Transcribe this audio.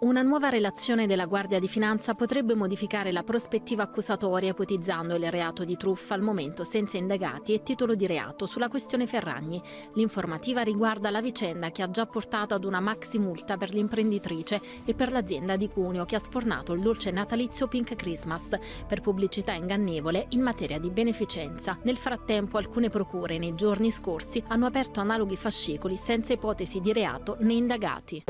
Una nuova relazione della Guardia di Finanza potrebbe modificare la prospettiva accusatoria ipotizzando il reato di truffa al momento senza indagati e titolo di reato sulla questione Ferragni. L'informativa riguarda la vicenda che ha già portato ad una maxi multa per l'imprenditrice e per l'azienda di Cuneo che ha sfornato il dolce natalizio Pink Christmas per pubblicità ingannevole in materia di beneficenza. Nel frattempo alcune procure nei giorni scorsi hanno aperto analoghi fascicoli senza ipotesi di reato né indagati.